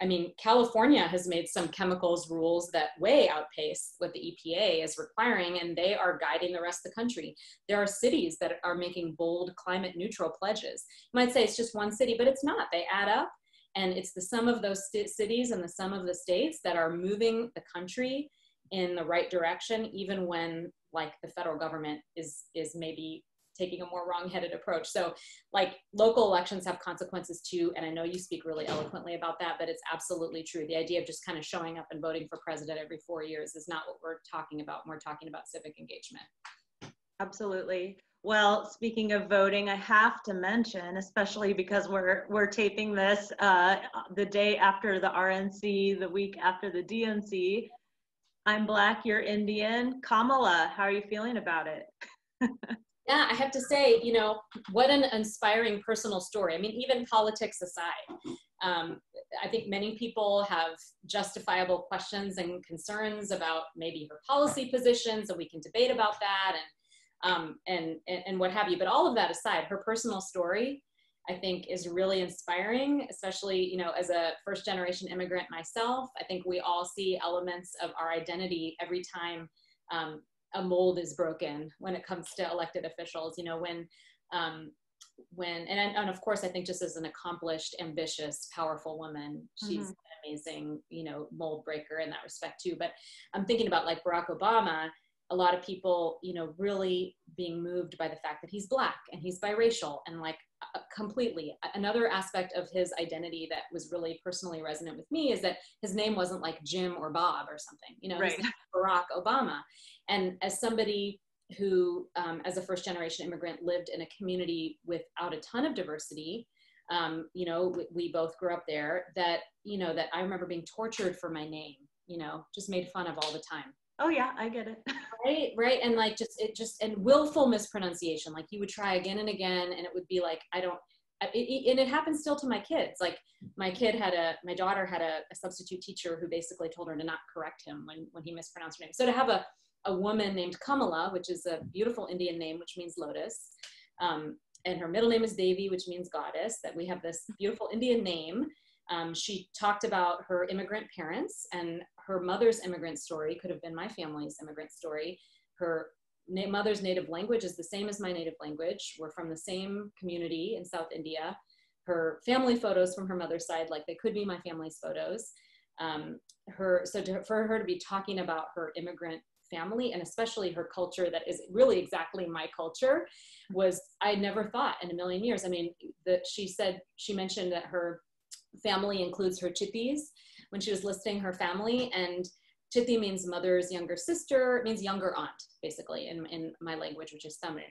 I mean, California has made some chemicals rules that way outpace what the EPA is requiring, and they are guiding the rest of the country. There are cities that are making bold climate neutral pledges. You might say it's just one city, but it's not. They add up, and it's the sum of those cities and the sum of the states that are moving the country in the right direction, even when like the federal government is is maybe taking a more wrong-headed approach. So like local elections have consequences too. And I know you speak really eloquently about that, but it's absolutely true. The idea of just kind of showing up and voting for president every four years is not what we're talking about. We're talking about civic engagement. Absolutely. Well, speaking of voting, I have to mention, especially because we're we're taping this uh, the day after the RNC, the week after the DNC. I'm Black, you're Indian. Kamala, how are you feeling about it? (laughs) yeah, I have to say, you know, what an inspiring personal story. I mean, even politics aside, um, I think many people have justifiable questions and concerns about maybe her policy positions, and we can debate about that and, um, and, and, and what have you. But all of that aside, her personal story, I think, is really inspiring, especially, you know, as a first generation immigrant myself. I think we all see elements of our identity every time um, a mold is broken when it comes to elected officials. You know, when um, when and, and of course I think just as an accomplished, ambitious, powerful woman, she's mm-hmm. an amazing, you know, mold breaker in that respect too. But I'm thinking about like Barack Obama. A lot of people, you know, really being moved by the fact that he's black and he's biracial and like completely. Another aspect of his identity that was really personally resonant with me is that his name wasn't like Jim or Bob or something, you know, right. (laughs) Barack Obama. And as somebody who, um, as a first generation immigrant, lived in a community without a ton of diversity, um, you know, we, we, both grew up there, that, you know, that I remember being tortured for my name, you know, just made fun of all the time. Oh yeah, I get it. (laughs) right, right. And like just, it just, and willful mispronunciation. Like you would try again and again, and it would be like, I don't, it, it, and it happens still to my kids. Like my kid had a, my daughter had a, a substitute teacher who basically told her to not correct him when, when he mispronounced her name. So to have a, a woman named Kamala, which is a beautiful Indian name, which means lotus. Um, and her middle name is Devi, which means goddess, that we have this beautiful Indian name. Um, she talked about her immigrant parents and her mother's immigrant story could have been my family's immigrant story. Her na mother's native language is the same as my native language. We're from the same community in South India. Her family photos from her mother's side, like they could be my family's photos. Um, her, so to, for her to be talking about her immigrant family and especially her culture that is really exactly my culture was I never thought in a million years. I mean, that she said she mentioned that her family includes her chittis when she was listing her family and Chitti means mother's younger sister, means younger aunt, basically, in, in my language, which is Tamil.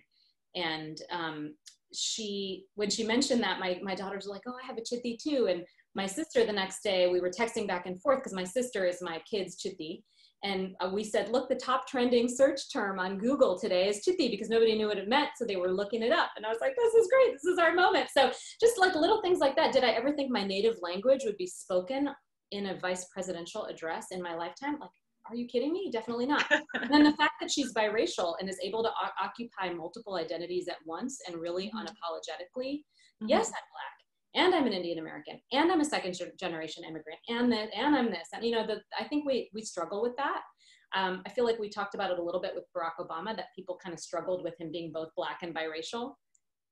And um, she, when she mentioned that, my, my daughters were like, oh, I have a chitti too. And my sister, the next day, we were texting back and forth because my sister is my kid's chitti. And uh, we said, look, the top trending search term on Google today is chitti because nobody knew what it meant. So they were looking it up. And I was like, this is great. This is our moment. So just like little things like that. Did I ever think my native language would be spoken in a vice presidential address in my lifetime? Like, are you kidding me? Definitely not. and then the (laughs) fact that she's biracial and is able to o- occupy multiple identities at once and really mm-hmm. unapologetically, mm-hmm. yes, I'm black and I'm an Indian American, and I'm a second generation immigrant, and that, and I'm this, and you know, the, I think we we struggle with that. Um, I feel like we talked about it a little bit with Barack Obama that people kind of struggled with him being both black and biracial.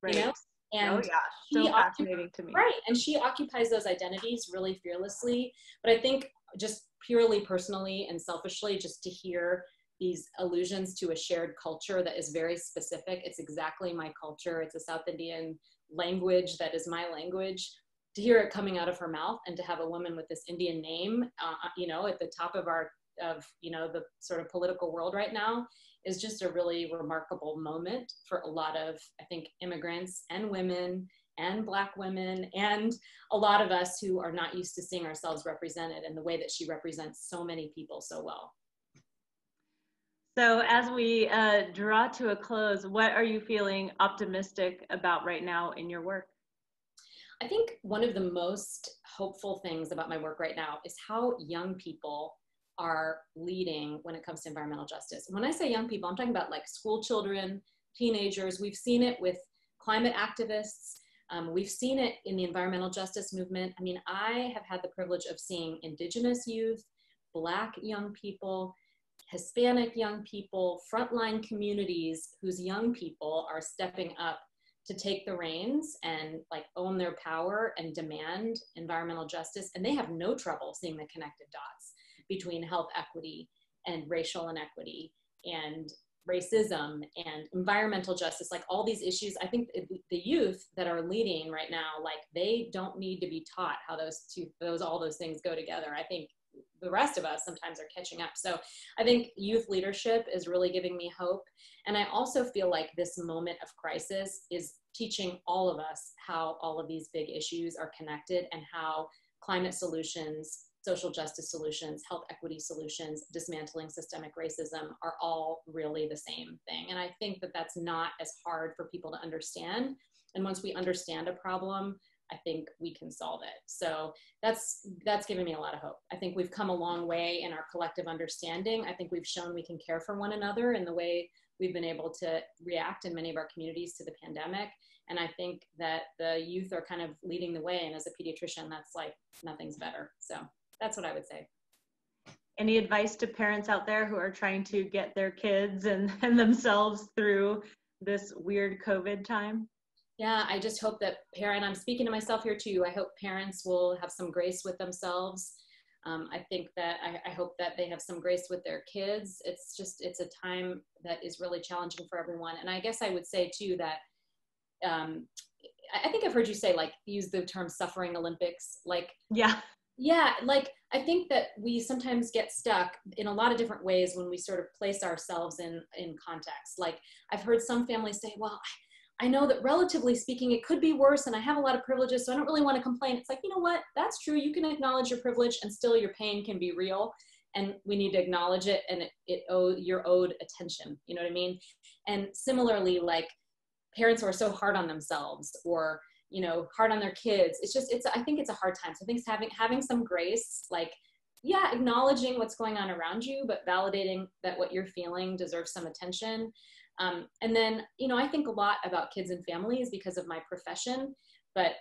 Right. You know? And oh yeah, so fascinating to me. Right, and she occupies those identities really fearlessly. But I think just purely personally and selfishly, just to hear these allusions to a shared culture that is very specific. It's exactly my culture. It's a South Indian language that is my language to hear it coming out of her mouth and to have a woman with this indian name uh, uh, you know at the top of our of you know the sort of political world right now is just a really remarkable moment for a lot of i think immigrants and women and black women and a lot of us who are not used to seeing ourselves represented in the way that she represents so many people so well So, as we uh, draw to a close, what are you feeling optimistic about right now in your work? I think one of the most hopeful things about my work right now is how young people are leading when it comes to environmental justice. When I say young people, I'm talking about like school children, teenagers. We've seen it with climate activists. Um, we've seen it in the environmental justice movement. I mean, I have had the privilege of seeing indigenous youth, black young people, Hispanic young people, frontline communities whose young people are stepping up to take the reins and like own their power and demand environmental justice. And they have no trouble seeing the connected dots between health equity and racial inequity and racism and environmental justice like all these issues i think the youth that are leading right now like they don't need to be taught how those two those all those things go together. I think the rest of us sometimes are catching up. So i think youth leadership is really giving me hope. And i also feel like this moment of crisis is teaching all of us how all of these big issues are connected and how climate solutions social justice solutions, health equity solutions, dismantling systemic racism are all really the same thing. And I think that that's not as hard for people to understand. And once we understand a problem, I think we can solve it. So that's that's given me a lot of hope. I think we've come a long way in our collective understanding. I think we've shown we can care for one another in the way we've been able to react in many of our communities to the pandemic. And I think that the youth are kind of leading the way. And as a pediatrician, that's like nothing's better. So that's what I would say. Any advice to parents out there who are trying to get their kids and, (laughs) and themselves through this weird COVID time? Yeah, I just hope that parent, I'm speaking to myself here too. I hope parents will have some grace with themselves. Um, I think that I, I, hope that they have some grace with their kids. It's just, it's a time that is really challenging for everyone. And I guess I would say too that um, I think I've heard you say like use the term suffering Olympics. Like, yeah, yeah like i think that we sometimes get stuck in a lot of different ways when we sort of place ourselves in in context like i've heard some families say well I know that relatively speaking, it could be worse, and I have a lot of privileges, so I don't really want to complain. It's like, you know what? That's true. You can acknowledge your privilege, and still your pain can be real, and we need to acknowledge it, and it, it owe, you're owed attention. You know what I mean? And similarly, like parents who are so hard on themselves, or you know hard on their kids. It's just it's i think it's a hard time. So i think having having some grace like yeah acknowledging what's going on around you but validating that what you're feeling deserves some attention. Um, and then you know i think a lot about kids and families because of my profession but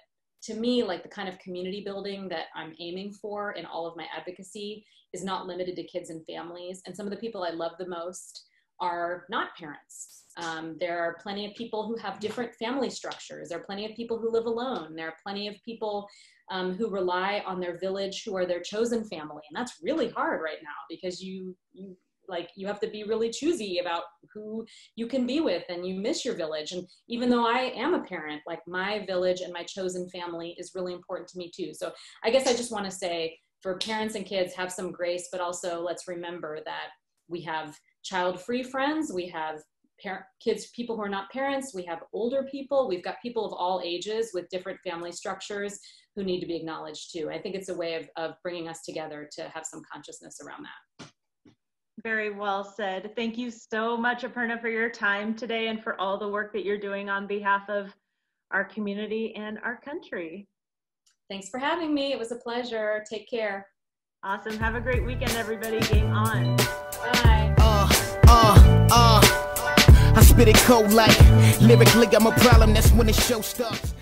to me like the kind of community building that i'm aiming for in all of my advocacy is not limited to kids and families. And some of the people i love the most are not parents um, there are plenty of people who have different family structures. There are plenty of people who live alone. There are plenty of people um, who rely on their village who are their chosen family. And that's really hard right now because you, you like you have to be really choosy about who you can be with and you miss your village and even though i am a parent like my village and my chosen family is really important to me too so i guess i just want to say for parents and kids have some grace but also let's remember that we have child free friends we have parent, kids, people who are not parents, we have older people, we've got people of all ages with different family structures who need to be acknowledged too. I think it's a way of, of bringing us together to have some consciousness around that. Very well said. Thank you so much, Aparna, for your time today and for all the work that you're doing on behalf of our community and our country. Thanks for having me. It was a pleasure. Take care. Awesome. Have a great weekend, everybody. Game on. Bye. Spit it cold like lyrically, I'm a problem. That's when the show starts.